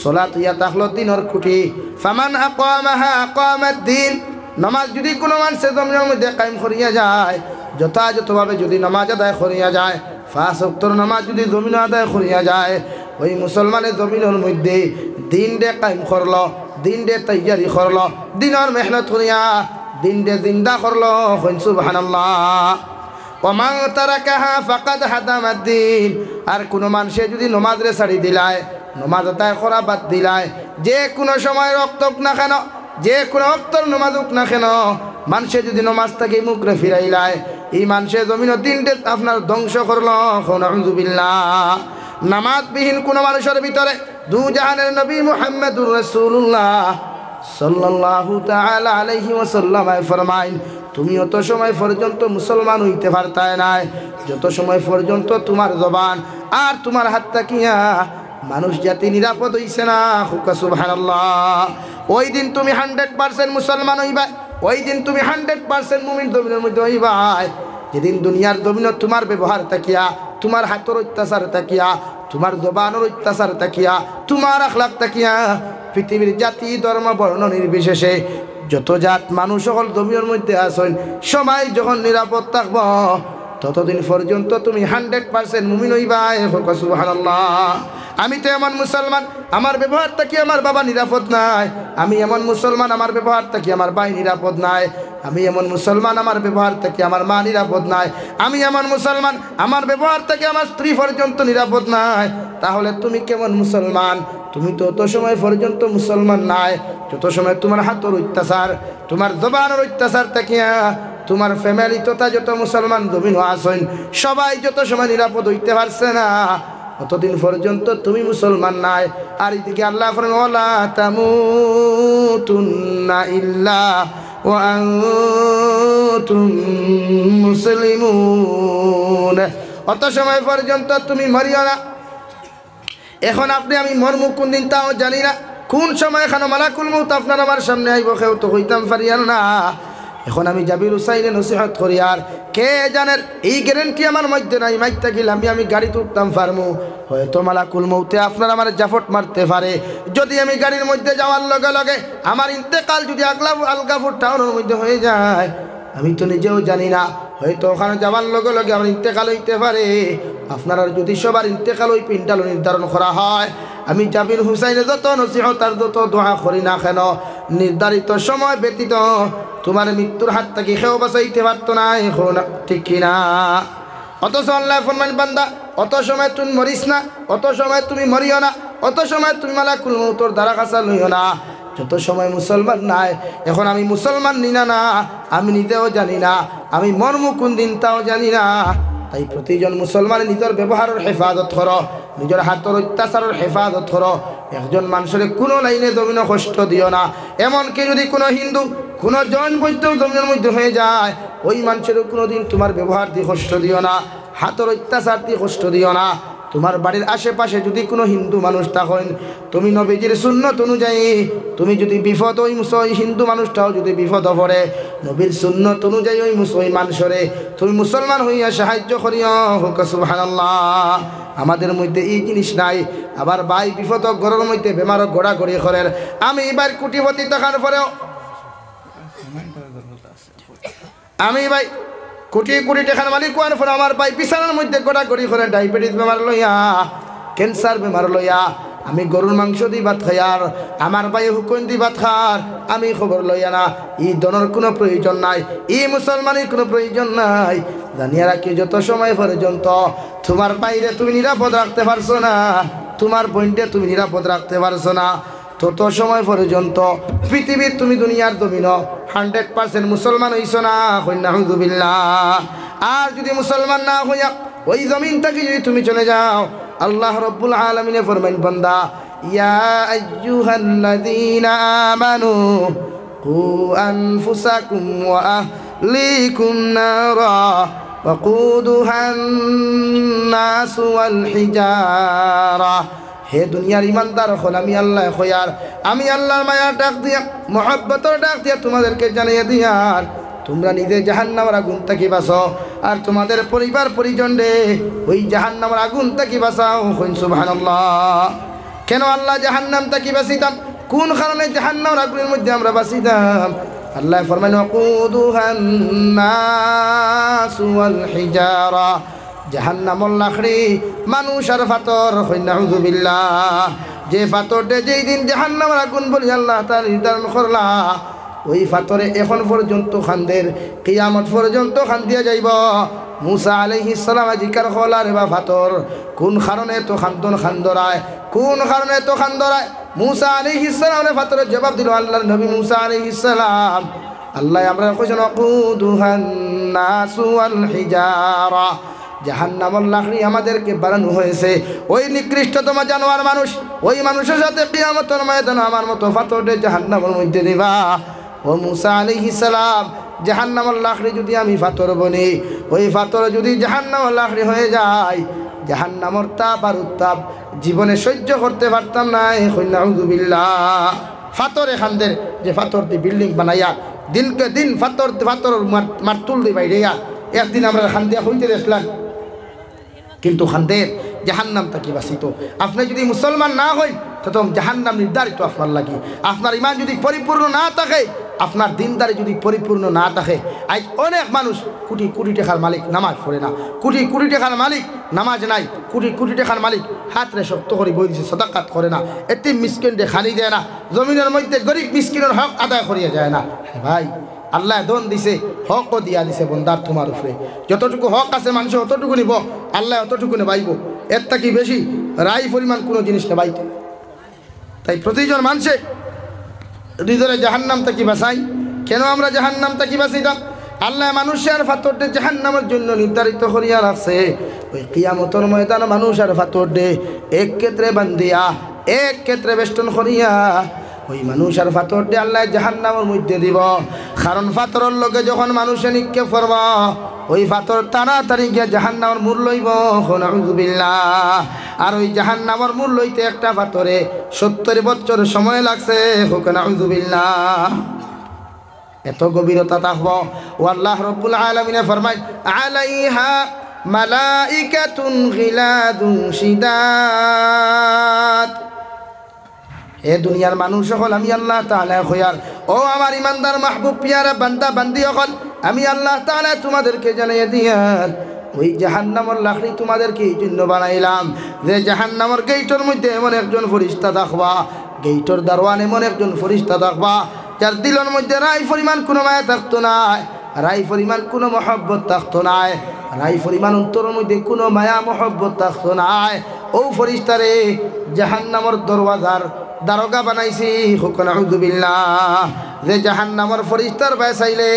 صلاة يتخلو الدين খুঁটি ফামান আকামাহা আকামাদ দিন নামাজ যদি কোনো মানুষের জমিনের মধ্যে কায়েম করিয়া যায় যথাযথভাবে যদি নামাজ আদায় করিয়া যায় ফাঁস অক্তর নামাজ যদি জমিন আদায় করিয়া যায় ওই মুসলমানের জমিনের মধ্যে দিন ডে কায়েম করল দিন ডে তৈয়ারি করল দিনের মেহনত করিয়া দিন ডে জিন্দা করল সুবহানাল্লাহ। ওমাং তারা কাহা ফাকাদ হাদামাদ দিন। আর কোনো মানুষে যদি নমাজরে ছাড়ি দিলায় নমাজ আদায় করা বাদ দিলায়, যে কোনো সময় রক্ত না কেন, যে কোনো অক্তর নমাজ উক না কেন, মানুষে যদি নমাজ থেকে মুখরে ফিরাইলায়, এই মানুষের জমিন দিনটে আপনার ধ্বংস করল আহমদুবিল্লাহ নামাজবিহীন কোনো মানুষের ভিতরে দু জাহানের নবী মোহাম্মদুর রসুল্লাহ সাল্লাল্লাহু তাআলা আলাইহি ওয়াসাল্লাম ফরমাইন তুমি অত সময় পর্যন্ত মুসলমান হইতে পারতায় নাই। যত সময় পর্যন্ত তোমার জবান আর তোমার হাত তাকিয়া মানুষ জাতি নিরাপদ হইছে না, হুকা সুবহানাল্লাহ। ওই দিন তুমি হান্ড্রেড পার্সেন্ট মুসলমান হইবা, ওই দিন তুমি হান্ড্রেড পার্সেন্ট মুমিন জমিনের মধ্যে হইবাই যেদিন দুনিয়ার জমিনত তোমার ব্যবহার তাকিয়া, তোমার হাতের অত্যাচার তাকিয়া, তোমার জবানের অত্যাচার তাকিয়া, তোমার আখলাক তাকিয়া পৃথিবীর জাতি, ধর্ম, বর্ণ নির্বিশেষে যত জাত মানুষ সকল জমির মধ্যে আসেন সবাই যখন নিরাপদ থাকব, ততদিন পর্যন্ত তুমি হান্ড্রেড পার্সেন্ট মুমিন আমি তো এমন মুসলমান, আমার ব্যবহার থাকি আমার বাবা নিরাপদ নাই? আমি এমন মুসলমান, আমার ব্যবহার থাকি আমার ভাই নিরাপদ নাই? আমি এমন মুসলমান, আমার ব্যবহার থেকে আমার মা নিরাপদ নাই? আমি এমন মুসলমান, আমার ব্যবহার থেকে আমার স্ত্রী পর্যন্ত নিরাপদ নাই? তাহলে তুমি কেমন মুসলমান? তুমি তত সময় পর্যন্ত মুসলমান নাই, যত সময় তোমার হাতর অত্যাচার, তোমার জবানের অত্যাচার তাকিয়া তোমার ফ্যামিলি তথা যত মুসলমান জমিন আসেন সবাই যত সময় নিরাপদ হইতে পারছে না, অতদিন পর্যন্ত তুমি মুসলমান নাই। আর এদিকে আল্লাহ ওলা তামুতুন্না ইল্লা অত সময় পর্যন্ত তুমি মরিয়া এখন আপনি আমি মর্ম কোন দিন তাও জানি না। কোন সময় এখানে মালাকুল মৌত আপনার আমার সামনে আইব কেউ তো হইতাম পারিয়ার না। এখন আমি জাবির হুসাইনে নসিহত করি, আর কে জানের এই গ্যারেন্টি আমার মধ্যে নাই, মাইক থাকিল আমি আমি গাড়িতে উঠতাম পারমু হয়তো মালাকুল মৌতে আপনার আমার জাফট মারতে পারে। যদি আমি গাড়ির মধ্যে যাওয়ার লগে লগে আমার ইন্তেকাল যদি আগলা আলগাফুর টাউনের মধ্যে হয়ে যায় আমি তো নিজেও জানি না। হয়তো ওখানে যাওয়ার লগে লগে আমার ইন্তেকাল হইতে পারে। আপনারা যদি সবার ইন্তেকাল ওই পিন্ডাল নির্ধারণ করা হয়, আমি জাবির হুসাইনে যত নসিহত আর যত দোয়া করি না কেন? নির্ধারিত সময় ব্যতীত তোমার মৃত্যুর হাত থেকে খেয়েও বাঁচাইতে পারতো না, এখন ঠিক কিনা অথচ আল্লাহ ফরমান বান্দা, অত সময় তুমি মরিস না, অত সময় তুমি মরিও না, অত সময় তুমি মালাকুল মৌতর দ্বারা কাছা লইও না। যত সময় মুসলমান নাই, এখন আমি মুসলমান নিনা না, আমি নিজেও জানি না, আমি মর্ম কোন দিন তাও জানি না। তাই প্রতিজন মুসলমান নিজের ব্যবহারের হেফাজত কর, নিজের হাতের অত্যাচারের হেফাজত কর। একজন মানুষের কোনো লাইনে জমিনে কষ্ট দিও না। এমনকি যদি কোনো হিন্দু, কোনো জন বৈদ্য জমিনের মধ্যে হয়ে যায়, ওই মানুষেরও কোনো দিন তোমার ব্যবহার দিয়ে কষ্ট দিও না, হাতের অত্যাচার দিয়ে কষ্ট দিও না। তোমার বাড়ির আশেপাশে যদি কোনো হিন্দু মানুষ থাকেন, তুমি নবীজির সুন্নত অনুযায়ী তুমি যদি বিপদ ওই ওই হিন্দু মানুষটাও যদি বিপদ পড়ে, নবীর সুন্নত অনুযায়ী ওই ওই মানুষরে তুমি মুসলমান হইয়া সাহায্য করিও হোক আমাদের মধ্যে এই জিনিস নাই। আবার বাই বিপদ ঘরের মধ্যে বেমার গোড়া গড়ি করেন। আমি এবার কুটিপতি দেখার পরেও আমি ভাই কোটি কোটি টাকার মালিক কোয়ার পর আমার ভাই বিছানার মধ্যে গোটা গড়ি করে ডায়াবেটিস বেমার লইয়া ক্যান্সার বেমার লইয়া, আমি গরুর মাংস দি ভাত খাই আর আমার ভাই হুকুন দি ভাত খার, আমি খবর লইয়া না, ই দনের কোনো প্রয়োজন নাই, ই মুসলমানের কোনো প্রয়োজন নাই। জানিয়া রাখি যত সময় পর্যন্ত তোমার বাইরে তুমি নিরাপদ রাখতে পারছ না, তোমার পয়েন্টে তুমি নিরাপদ রাখতে পারছ না, তত সময় পর্যন্ত পৃথিবীর তুমি দুনিয়ার দমিন হান্ড্রেড পার্সেন্ট মুসলমান হইছ না হইনা আর যদি মুসলমান না হইয়া ওই জমিন থেকে যদি তুমি চলে যাও আল্লাহ রব্বুল আলমিনে ফরমাইন বন্দা ইয়া আইয়ুহাল্লাযীনা আমানু কু আনফুসাকুম ওয়া আহলিকুম নারা وقودها الناس والحجاره হে দুনিয়ার ইমানদার হল, আমি আল্লাহ খয়ার আমি আল্লাহর মায়ার ডাক দিয়া, মহাব্বতর ডাক দিয়া তোমাদেরকে জানিয়ে দিয়ার তোমরা নিজে জাহান্নামার আগুন থেকে বাঁচো আর তোমাদের পরিবার পরিজন রে, ওই জাহান্নামার আগুন থেকে বাঁচাও কেন আল্লাহ জাহান্নাম থেকে বাঁচিতাম? কোন কারণে জাহান্নামার আগুনের মধ্যে আমরা বাঁচিতাম? আল্লাহ ফরমান ওয়াকুদুহান নাস ওয়াল হিজারা। জাহান্নামল লাখড়ি মানুষ আর ফাতর হইনাউজুবিল্লাহ যে ফাতরটা যেই দিন জাহান্নামের আগুন বলি আল্লাহ তার নির্ধারণ করলা, ওই ফাতরে এখন পর্যন্ত খানদের, কিয়ামত পর্যন্ত খান দিয়া যাইব। মুসা আলহি সালাম জিকার হলার বা ফাতর, কোন কারণে তো খান্তন খান্দরায়? কোন কারণে তো খান্দরায়? মুসা আলহি সালামের ফাতরের জবাব দিল আল্লাহর নবী মুসা আলহি সালাম। আল্লাহ আমরা কোশন কুদুহান নাসু আল হিজারা। জাহান্নামল লাকড়ি আমাদেরকে বানানো হয়েছে। ওই নিকৃষ্টতম জানোয়ার মানুষ, ওই মানুষের সাথে কিয়ামতর ময়দান আমার মতো ফাতরে জাহান্নামের মধ্যে দিবা। ও মুসা আলাইহিস সালাম জাহান্নামল লাকড়ি যদি আমি ফাতর বনি, ওই ফাতর যদি জাহান্নামল লাকড়ি হয়ে যায়, জাহান্নামর তাপ আর উত্তাপ জীবনে সহ্য করতে পারতাম না। হইনাউজুবিল্লাহ ফাতর এখানদের যে ফাতর দিয়ে বিল্ডিং বানাইয়া, দিনকে দিন ফাতর ফাতর মারতুল দিয়ে বাইরেয়া। একদিন আমরা খান দিয়া হইতে দেখলাম কিন্তু খানদের জাহান্নাম তাকে বাঁচিত আপনি যদি মুসলমান না হই তো জাহান্নাম নির্ধারিত আপনার লাগে। আপনার ইমান যদি পরিপূর্ণ না থাকে, আপনার দিনদারি যদি পরিপূর্ণ না থাকে, আজ অনেক মানুষ কোটি কোটি টাকার মালিক নামাজ পড়ে না। কোটি কোটি টাকার মালিক নামাজ নাই। কোটি কোটি টাকার মালিক হাতরে শক্ত করে বই দিছে, সদাকাত করে না। এতে মিসকিনটে খালি দেয় না। জমিনের মধ্যে গরিব মিসকিনের হক আদায় করিয়া যায় না। ভাই। আল্লাহ দন দিছে, হকও দিয়া দিছে বন্দার তোমার উপরে। যতটুকু হক আছে মানুষ অতটুকু নিব, আল্লাহ অতটুকু নেবাইব। এর থাকি বেশি রাই পরিমাণ কোনো জিনিস নেবাইতে তাই প্রতিজন মানুষে হৃদয়ে জাহান্নাম তাকি বাসাই কেন আমরা জাহান জাহান্নাম তাকি বাঁচাইতাম আল্লাহ মানুষের ফাতরটে জাহান্নামের জন্য নির্ধারিত করিয়া রাখছে। ওই কিয়ামতর ময়দান মানুষ আর ফাতরটে এক ক্ষেত্রে বান্ধিয়া, এক ক্ষেত্রে বেষ্টন করিয়া ওই মানুষ আর ফাতরটি আল্লাহ জাহান্নামের মধ্যে দিব। কারণ ফাতরের লোকে যখন মানুষে নিক্ষেপ করব, ওই ফাতর তাড়াতাড়ি গিয়া জাহান্নামের মূল লইব। আর ওই জাহান্নামের মূল লইতে একটা ফাতরে সত্তর বছর সময় লাগছে। হনাউজুবিল্লাহ এত গভীরতা থাকব ও আল্লাহ রব্বুল আলমিনে ফরমাই আলাইহা মালাইকাতুন গিলাদুন শিদাত এ দুনিয়ার মানুষ সকল আমি আল্লাহ তাআলা হইয়ার। ও আমার ইমানদার মাহবুব পিয়ারা, বান্দা বান্দি সকল আমি আল্লাহ তাআলা তোমাদেরকে জানিয়ে দিয়ার ওই জাহান্নামর লাকড়ি তোমাদেরকে এই জন্য বানাইলাম। যে জাহান্নামর গেইটর মধ্যে এমন একজন ফরিস্তা দেখবা, গেইটর দারোয়ান এমন একজন ফরিস্তা দেখবা, যার দিলের মধ্যে রাই পরিমাণ কোনো মায়া থাকতো না রাই পরিমাণ কোনো মহব্বত থাকতো নাই রাই পরিমাণ অন্তরের মধ্যে কোনো মায়া মহব্বত থাকতো নাই ও ফরিস্তারে, জাহান্নামর দরওয়াজার দারোগা বানাইছি হুকন আউদুবিল্লাহ যে জাহান্নামর ফরিস্তার বায় চাইলে,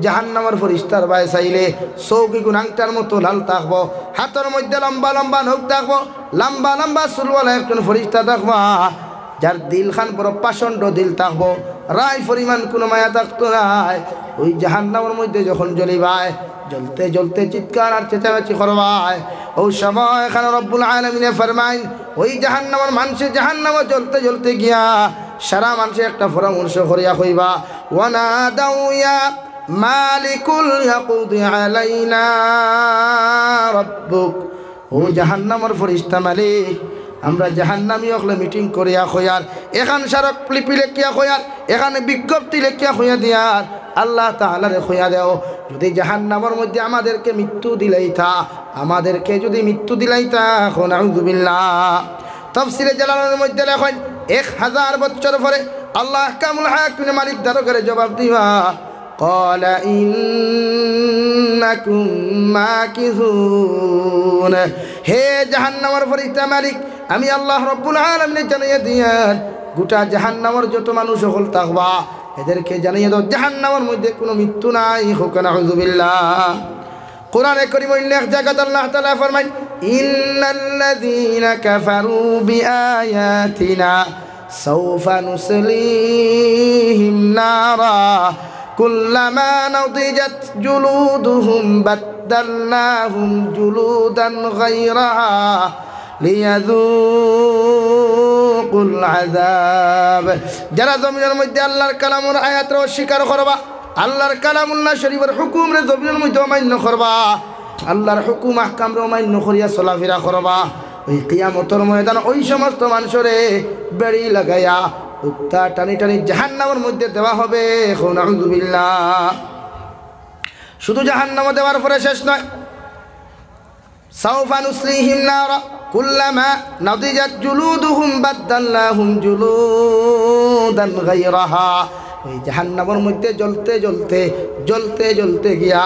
জাহান্নামর ফরিস্তার বায় চাইলে চৌকি গুণাংটার মতো লাল থাকব হাতের মধ্যে লম্বা লম্বা নখ থাকব লম্বা লম্বা চুলওয়ালা একজন ফরিস্তা থাকবা যার দিল খান বড় পাষণ্ড দিল থাকব রায় পরিমাণ কোনো মায়া থাকতো নাই। ওই জাহান্নামের মধ্যে যখন জ্বলিবায়, জ্বলতে জ্বলতে চিৎকার আর চেঁচামেচি করবায়। ওই সময় এখানে রব্বুল আলমিনে ফরমাইন, ওই জাহান্নামের মানুষে জাহান্নামে জ্বলতে জ্বলতে গিয়া সারা মানুষে একটা পরামর্শ করিয়া কইবা ওয়ানা দাউয়া মালিকুল ইয়াকুদি আলাইনা রব্বুক। ও জাহান্নামের ফরিস্তা মালিক আমরা জাহান্নামি হলে মিটিং করিয়া খয়ার এখান সারক লিপি লেখিয়া খয়ার এখানে বিজ্ঞপ্তি লেখিয়া খইয়া দিয়ার আল্লাহ তাহলে খইয়া দেও যদি জাহান্নামের মধ্যে আমাদেরকে মৃত্যু দিলাইতা আমাদেরকে যদি মৃত্যু দিলাইতা এখন আউজুবিল্লাহ তফসিলে জালালের মধ্যে লেখেন এক হাজার বছর পরে আল্লাহ কামুল হাকিম মালিক দারো করে জবাব দিবা قال إنكم মাকিহুন হে জাহান্নামের ফরিস্তা মালিক আমি আল্লাহ রব্বুল আলামিন জানিয়ে দিয়ার গোটা জাহান্নামের যত মানুষ সকল থাকবা এদেরকে জানিয়ে দাও, জাহান্নামের মধ্যে কোনো মৃত্যু নাই, হোক না হুজুবিল্লাহ কোরআনে করিম অন্য এক জায়গাতে আল্লাহ তাআলা ফরমায়, ইন্নাল্লাযীনা কাফারু বিআয়াতিনা সাওফা নুসলিহিম নারা, কুল্লামা নাদিজাত জুলুদুহুম বাদদালনাহুম জুলুদান গায়রাহা। লিয়াযুকুল আযাব। যারা জমিনের মধ্যে আল্লাহর কালামের আয়াতরে অস্বীকার করবা, আল্লাহর কালামুল্লাহ শরীফের হুকুম রে জমিনের মধ্যে অমান্য করবা, আল্লাহর হুকুম আহকাম রে অমান্য করিয়া চলাফেরা করবা। ওই কিয়ামতর ময়দান ওই সমস্ত মানুষরে বেড়ি লাগাইয়া উত্তা টানি টানি জাহান্নামের মধ্যে দেওয়া হবে। নাউযুবিল্লাহ শুধু জাহান্নামে দেওয়ার পরে শেষ নয়। সাউফা নুসলিহিম নারা। গায়রাহা। ওই জাহান্নামের মধ্যে জ্বলতে জ্বলতে জ্বলতে জ্বলতে গিয়া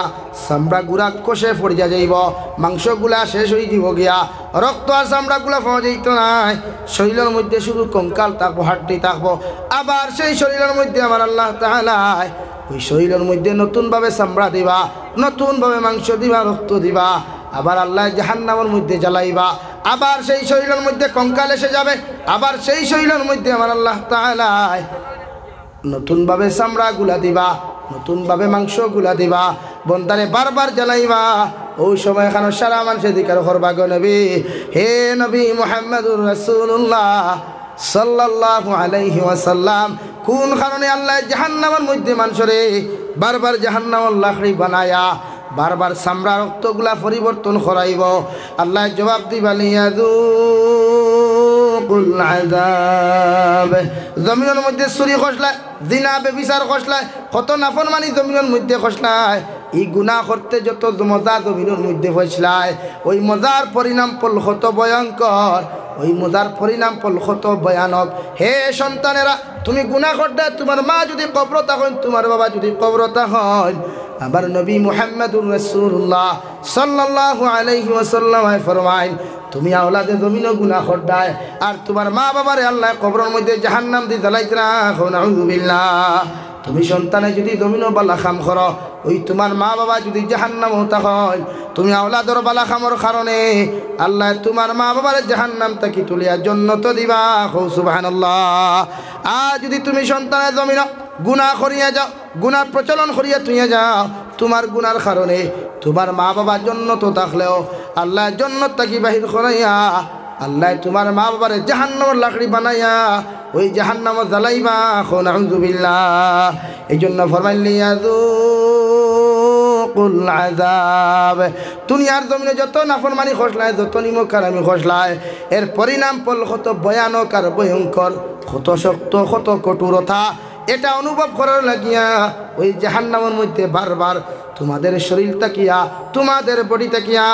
চামড়া গুড়া কষে পড়িয়া যাইব, মাংসগুলা শেষ হয়ে যাব গিয়া। রক্ত আর চামড়াগুলা পাওয়া যাইত নাই। শরীরের মধ্যে শুধু কঙ্কাল থাকব, হাড্ডি থাকব। আবার সেই শরীরের মধ্যে আমার আল্লাহ তাহলাই ওই শরীরের মধ্যে নতুনভাবে চামড়া দিবা, নতুনভাবে মাংস দিবা, রক্ত দিবা। আবার আল্লাহ জাহান্নামের মধ্যে জ্বালাইবা। আবার সেই শরীরের মধ্যে কঙ্কাল এসে যাবে, আবার সেই শরীরের মধ্যে আমার আল্লাহ তাহলাই নতুনভাবে চামড়া গুলা দিবা, নতুনভাবে মাংসগুলা দিবা, বন্দারে বারবার জ্বালাইবা। ওই সময় এখানে সারা মানুষের দিকার করবা গো নবী। হে নবী মোহাম্মদুর রসুল্লাহ ওয়াসাল্লাম, কোন কারণে আল্লাহ জাহান্নামের মধ্যে মানুষরে বারবার জাহান্নামের লাকড়ি বানায়া বারবার চামড়া রক্তগুলা পরিবর্তন করাইব। আল্লাহ জবাব দিবা লিয়াদু জমিনের মধ্যে চুরি খসলায় দিনা বেবিচার খসলায়, কত নাফন মানি জমিনের মধ্যে খসলায়। ই গুণা করতে যত মজা জমিনের মধ্যে ফসলায়, ওই মজার পরিণাম পল কত ভয়ঙ্কর, ওই মজার পরিণাম পল কত ভয়ানক। হে সন্তানেরা, তুমি গুণা করতে, তোমার মা যদি কবরতা হন তোমার বাবা যদি কবরতা হন আবার নবী মুহাম্মদুর রসুল্লাহ সাল্লাহ আলাইহি ওয়াসাল্লাম ফরমাইন, তুমি আওলাদে জমিনও গুণা করদায় আর তোমার মা বাবারে আল্লাহ কবরের মধ্যে জাহান্নাম দিয়ে জ্বালাইতে রাখো নাউযুবিল্লাহ তুমি সন্তানে যদি জমিনও বালা খাম করো, ওই তোমার মা বাবা যদি জাহান্নাম হতা হয়, তুমি আওলাদর বালা খামর কারণে আল্লাহ তোমার মা বাবার জাহান্নাম তাকি তুলিয়া জন্নত দিবা। হৌ সুবহানাল্লাহ। আর যদি তুমি সন্তানের জমিন গুণা করিয়া যাও গুণার প্রচলন করিয়া তুইয়া যাও, তোমার গুনার কারণে তোমার মা বাবার জন্য তো থাকলেও আল্লাহ জন্য তাকি বাহির করাইয়া, আল্লাহ তোমার মা বাবার জাহান্নামর লাকড়ি বানাইয়া ওই জাহান নাম জ্বালাইবা, এখন আহমদুবিল্লাহ এই জন্য ফরমাইলিয়া কুল আজাব দুনিয়ার জমিনে যত নাফরমানি খসলায়, যত নিমকার আমি খসলায়, এর পরিণাম পল কত ভয়ানক আর ভয়ঙ্কর, কত শক্ত, কত কঠোরতা। এটা অনুভব করার লাগিয়া ওই জাহান্নামের মধ্যে বারবার তোমাদের শরীর তাকিয়া, তোমাদের বডি তাকিয়া,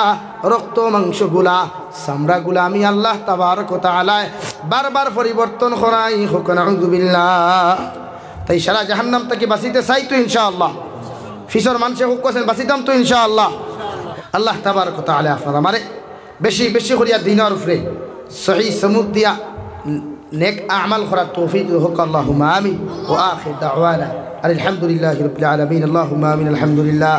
রক্ত, মাংসগুলা, চামড়াগুলা আমি আল্লাহ তাবার কথা আলায় বারবার পরিবর্তন করাই হোক তাই সারা জাহান্নাম তাকে বাঁচিতে চাই তো ইনশাআল্লাহ। ফিসর মানুষে হুক করছেন, বাঁচিতাম তো ইনশাআল্লাহ। আল্লাহ তাবার কথা আলে আপনারা আমারে বেশি বেশি করিয়া দিনের উপরে সহি সমুদ দিয়া নেক আমাল করার তৌফিক হোক আল্লাহ আমি ও আখির দাওয়ানা আর আলহামদুলিল্লাহ রবিল আলমিন আল্লাহ আমিন আলহামদুলিল্লাহ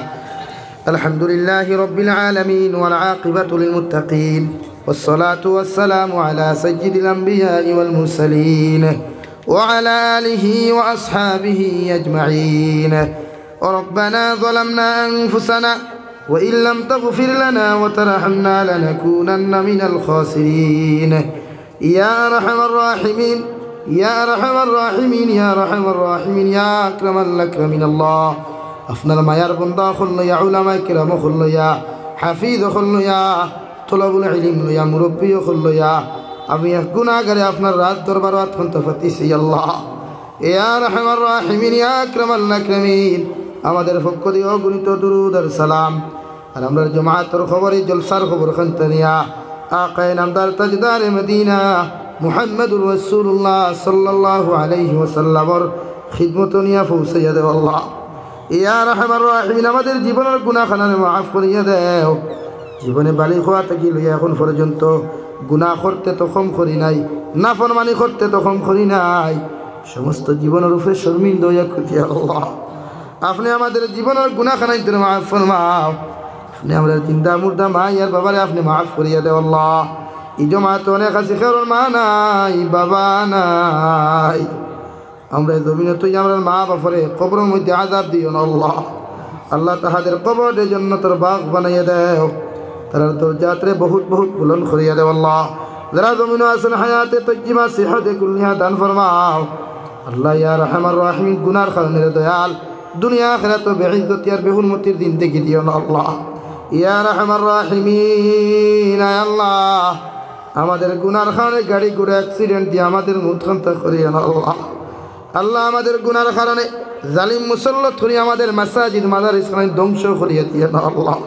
الحمد لله رب العالمين والعاقبة للمتقين والصلاة والسلام على سيد الأنبياء والمرسلين وعلى آله وأصحابه أجمعين ربنا ظلمنا أنفسنا وإن لم تغفر لنا وترحمنا لنكونن من الخاسرين يا أرحم الراحمين يا أرحم الراحمين يا أرحم الراحمين يا أكرم الأكرمين الله আপনার মায়ার বন্দা খুলল ইয়া উলামা কিরাম খুলল ইয়া হাফিজ খুলল ইয়া তোলাবুল ইলিম লইয়া মুরব্বী খুলল ইয়া আমি এক গুণাগারে আপনার রাত দরবার আত্মন্ত ফাতিছি আল্লাহ ইয়া রহমান রাহিমিন ইয়া আকরামাল আকরামিন আমাদের পক্ষ দিয়ে অগণিত দুরুদ আর সালাম আর আমরা জমাআতর খবরে জলসার খবর খান্তানিয়া আকায় নামদার তাজদার মদিনা। মুহাম্মদুর রসুল্লাহ সাল্লাহ আলাইহি ওসাল্লামর খিদমত নিয়া পৌঁছাইয়া দেও আল্লাহ। ইয়া রহমান রাহিমিন, আমাদের জীবনের গুণাখানারে মাফ করিয়া দেও। জীবনে বালি খোয়া থাকি লইয়া এখন পর্যন্ত গুণা করতে তো কম করি নাই, নাফরমানি করতে তো কম করি নাই। সমস্ত জীবনের উপরে শর্মিন্দ হইয়া আল্লাহ। আপনি আমাদের জীবনের গুণাখানাই মাফ ফরমাও। আপনি আমরা চিন্তা মুর্দা মা ইয়ার বাবারে আপনি মাফ করিয়া দেও আল্লাহ। এই জমাত অনেক আছে কারণ মা নাই, বাবা নাই। আমরা জমিনে তুই আমরা মা বাপরে কবরের মধ্যে আজাব দিও না আল্লাহ। আল্লাহ তাহাদের কবরের জন্য তোর বাঘ বানাইয়া দেও। তারা তোর যাত্রে বহুত বহুত বুলন করিয়া দেও আল্লাহ। যারা জমিনে আছেন, হায়াতে তজ্জিমা সিহাতে কুল্লিহা দান ফরমাও। আল্লাহ ইয়া রহমান রাহিম গুনার কারণে দয়াল। দুনিয়া খেলা তো বেহিজতি আর বেহুরমতির দিন দেখি দিও না আল্লাহ। রহমান রাহিমিন আল্লাহ। আমাদের গুনার কারণে গাড়ি ঘুরে অ্যাক্সিডেন্ট দিয়ে আমাদের মুখান্তা করিও না আল্লাহ। আল্লাহ আমাদের গুনার কারণে জালিম মুসল্লত করি আমাদের মাসাজিদ মাদার ইসলাম ধ্বংস করিয়া দিয়ে না আল্লাহ।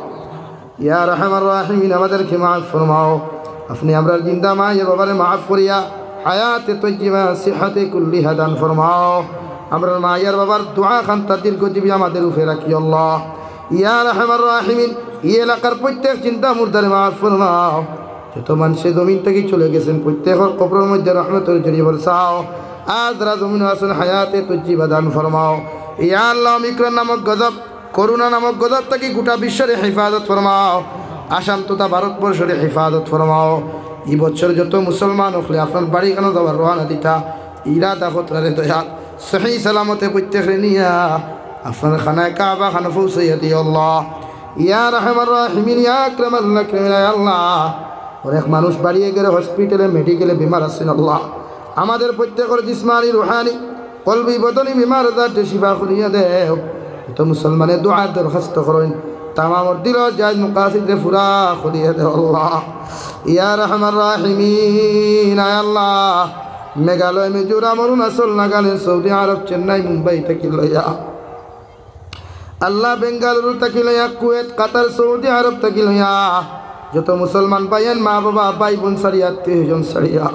ইয়া রহমান রাহিমিন, আমাদেরকে মাফ ফরমাও। আপনি আমরা জিন্দা মা ইয়া বাবারে মাফ করিয়া হায়াতে তৈজিবা সিহাতে কুল্লি হাদান ফরমাও। আমরা মা, ইয়ার বাবার দোয়া খান তার দীর্ঘজীবী আমাদের উপরে রাখি আল্লাহ। ইয়া রহমান রাহিমিন, এই এলাকার প্রত্যেক চিন্তা মুর্দারে মাফ ফরমাও যত মানুষে জমিন থেকে চলে গেছেন, প্রত্যেকের কবরের মধ্যে রহমতের জড়িয়ে বলসাও আজ রা জমিন আসুন হায়াতে তজ্জিবা দান ফরমাও। ইয়া আল্লাহ নামক গজব, করুণা নামক গজব থেকে গোটা বিশ্বের হেফাজত ফরমাও। আসাম তথা ভারতবর্ষের হেফাজত ফরমাও। এই বছর যত মুসলমান হলে আপনার বাড়ি কেন যাবার রোহানা দিতা ইরা দাখতরারে দয়াল, সহি সালামতে প্রত্যেকে নিয়া। আপনার খানায় কাবা খান ফৌসাইয়া দিও আল্লাহ। ইয়া রহমান রাহিমিন, ইয়া আকরাম আল্লাহ আল্লাহ। অনেক মানুষ বাড়িয়ে গেলে, হসপিটালে, মেডিকেলে বিমার আছেন আল্লাহ। আমাদের প্রত্যেকের জিসমানি, রুহানি, কলবি, বদনি বিমার দাঁড়ে শিফা করিয়া দেও। তো মুসলমানের দোয়ার দরখাস্ত করেন। তামামর দিল জাজ মুকাসিদে ফুরা করিয়া দেও আল্লাহ। ইয়া রহমান রাহিমিন আল্লাহ। মেঘালয় মিজোরাম অরুণাচল নাগাল্যান্ড, সৌদি আরব, চেন্নাই, মুম্বাই থেকে লইয়া। আল্লাহ বেঙ্গালুরু থাকি লইয়া কুয়েত, কাতার, সৌদি আরব থাকি লইয়া যত মুসলমান পাইয়েন মা বাবা, ভাই বোন সারিয়া আত্মীয়জন সারিয়া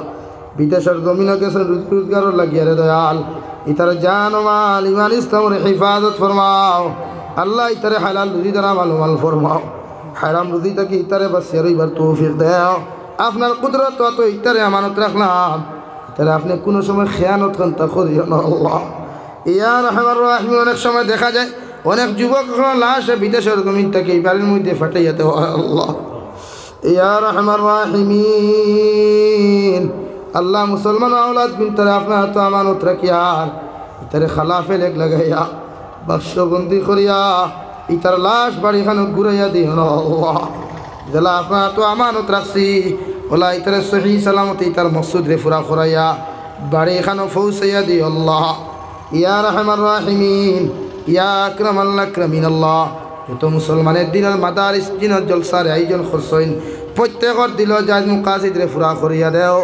বিদেশের জমিন গেছে, রোজগারও লাগিয়া রে দয়াল। ইতার জান মাল ইমান ইসলামের হেফাজত ফরমাও। আল্লাহ ইতারে হালাল রুজি দ্বারা মালুমাল ফরমাও। হারাম রুজি থাকি ইতারে বাসিয়া রইবার তৌফিক দেও। আপনার কুদরত তো ইতারে আমানত রাখলাম। ইতারে আপনি কোনো সময় খেয়ানত খান্তা করিও না, আল্লাহ। ইয়া রহমান রাহিম, অনেক সময় দেখা যায় অনেক যুবক লাশ বিদেশের থেকে এই বাড়ির মধ্যে ফাটাইয়া দেওয়া আল্লাহ। ইয়া রাহিমিন। আল্লাহ মুসলমান আওলাদ বিন তারা আপনার তো আমানত রাখিয়ার ইতারে খালাফে লেগ লাগাইয়া, বাক্সবন্দি করিয়া, ইতার লাশ বাড়ি খানো ঘুরাইয়া দিও জেলা আপনার তো আমানত রাখছি, ওলা ইতারে সহি সালামত ইতার মসুদ রে ফুরা ফুরাইয়া বাড়ি খানো ফৌসাইয়া দি আল্লাহ। ইয়া রহমান রাহিমিন। ইয়া আকরাম আল্লাহ ক্রমিন আল্লাহ যত মুসলমানের দিনের মাদারিস, দিনের জলসার আয়োজন করছেন প্রত্যেকর দিল জাজ মুকাসিদ রে ফুরা করিয়া দেও।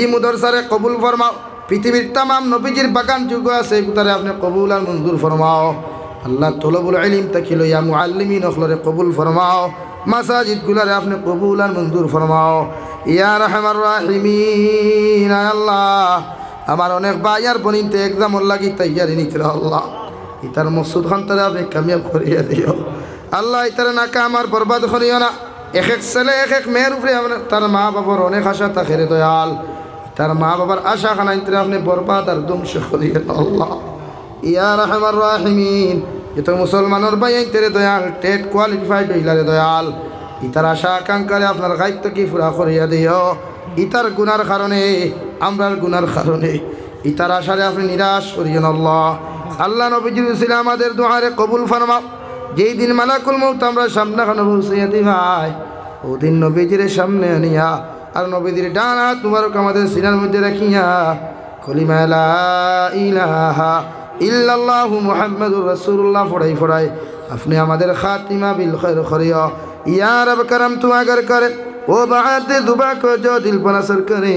ই মুদরসারে কবুল ফরমাও। পৃথিবীর তামাম নবীজির বাগান যুগ আছে তারে আপনি কবুল আর মঞ্জুর ফরমাও। আল্লাহ তলবুল আলিম তাকিল ইয়া মুআল্লিমিন অখলরে কবুল ফরমাও। মাসাজিদ গুলারে আপনি কবুল আর মঞ্জুর ফরমাও। ইয়া রহমান রাহিমিন আল্লাহ। আমার অনেক বায়ার বনিতে একদম লাগি তৈয়ারি নিতে আল্লাহ। ইতার মসুদ খান তারা আপনি কামিয়াব করিয়া দিও। আল্লাহ ইতার নাকা আমার বরবাদ করিও না। এক এক ছেলে, এক এক মেয়ের উপরে তার মা বাবার অনেক আশা থাকে রে দয়াল। তার মা বাবার আশা খানা ইতরে আপনি বরবাদ আর ধ্বংস করিয়ে আল্লাহ। ইয়া রহমান রাহিমিন। এত মুসলমানের ভাই তেরে দয়াল, টেট কোয়ালিফাইড হইলারে দয়াল। ইতার আশা আকাঙ্ক্ষারে আপনার গাইত্য কি ফুরা করিয়া দিও। ইতার গুনার কারণে, আমরার গুনার কারণে। ইতার আশারে আপনি নিরাশ করিয়েন আল্লাহ। আল্লাহ নবীজির উসিলা আমাদের দোহারে কবুল ফরমা যেই দিন মালাকুল মৌত আমরা সামনে খানো পৌঁছাইয়া দি ভাই, ওদিন নবীজির সামনে আনিয়া আর নবীদের ডানা তোমার আমাদের সিনার মধ্যে রাখিয়া ইল্লাল্লাহ ফড়াই ফড়াই, আপনি আমাদের খাতিমা বিল করে, ও করে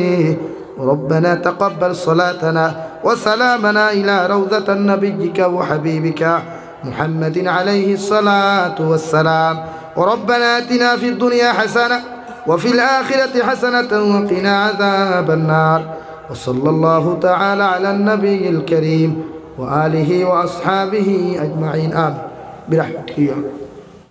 ربنا تقبل صلاتنا وسلامنا إلى روضة نبيك وحبيبك محمد عليه الصلاة والسلام. وربنا آتنا في الدنيا حسنة وفي الآخرة حسنة وقنا عذاب النار. وصلى الله تعالى على النبي الكريم وآله وأصحابه أجمعين. آمين. برحمتك يا رب.